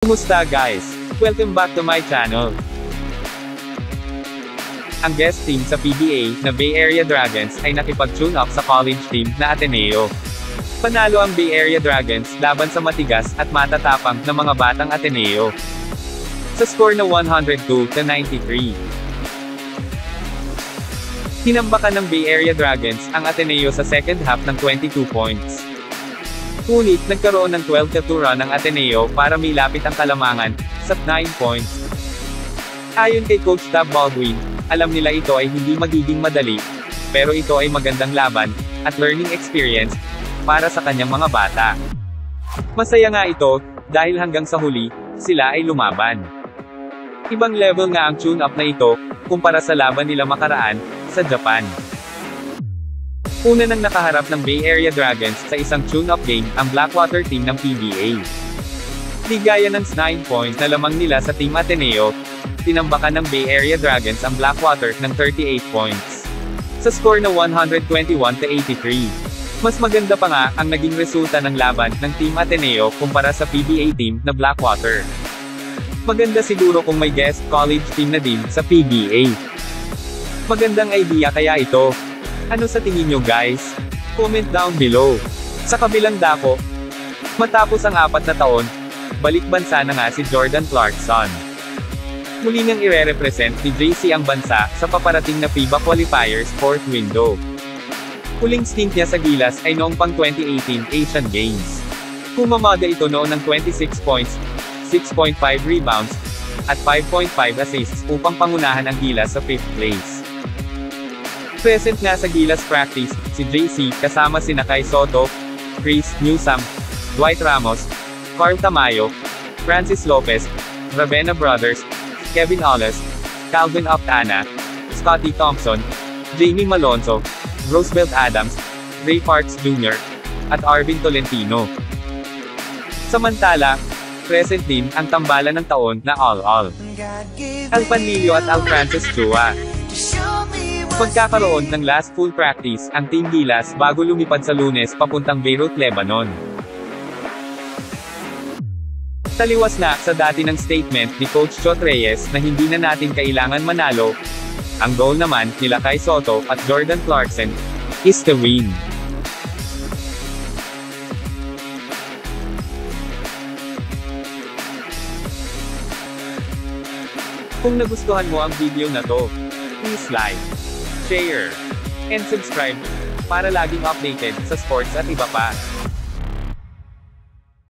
Kumusta guys? Welcome back to my channel. Ang guest team sa PBA na Bay Area Dragons ay nakipag-tune up sa college team na Ateneo. Panalo ang Bay Area Dragons laban sa matigas at matatapang na mga batang Ateneo. Sa score na 102 to 93. Hinambakan ng Bay Area Dragons ang Ateneo sa second half ng 22 points. Ngunit, nagkaroon ng 12 to 2 run ng Ateneo para milapit ang kalamangan, sa 9 points. Ayon kay Coach Tab Baldwin, alam nila ito ay hindi magiging madali, pero ito ay magandang laban, at learning experience, para sa kanyang mga bata. Masaya nga ito, dahil hanggang sa huli, sila ay lumaban. Ibang level nga ang tune-up na ito, kumpara sa laban nila makaraan, sa Japan. Una nang nakaharap ng Bay Area Dragons sa isang tune-up game, ang Blackwater team ng PBA. Di gaya ng 9 points na lamang nila sa Team Ateneo, tinambakan ng Bay Area Dragons ang Blackwater ng 38 points. Sa score na 121 to 83. Mas maganda pa nga ang naging resulta ng laban ng Team Ateneo kumpara sa PBA team na Blackwater. Maganda siguro kung may guest college team na din sa PBA. Magandang idea kaya ito. Ano sa tingin nyo guys? Comment down below. Sa kabilang dako, matapos ang apat na taon, balik bansa na nga si Jordan Clarkson. Muli nang ire-represent ni JC ang bansa sa paparating na FIBA Qualifiers 4th window. Huling stint niya sa Gilas ay noong pang 2018 Asian Games. Pumamada ito noon ng 26 points, 6.5 rebounds, at 5.5 assists upang pangunahan ang Gilas sa 5th place. Present nga sa Gilas practice, si JC, kasama si Nakay Soto, Chris Newsam, Dwight Ramos, Carl Tamayo, Francis Lopez, Ravenna Brothers, Kevin Oles, Calvin Octana, Scotty Thompson, Jamie Malonzo, Roosevelt Adams, Ray Parks Jr., at Arvin Tolentino. Samantala, present din ang tambalan ng taon na All-All. Al Panlilio at Al Francis Chua. Pagkakaroon ng last full practice ang Team Gilas bago lumipad sa lunes papuntang Beirut, Lebanon. Taliwas na sa dati ng statement ni Coach Chot Reyes na hindi na natin kailangan manalo. Ang goal naman nila kay Soto at Jordan Clarkson is to win. Kung nagustuhan mo ang video na to, please like, share, and subscribe para laging updated sa sports at iba pa.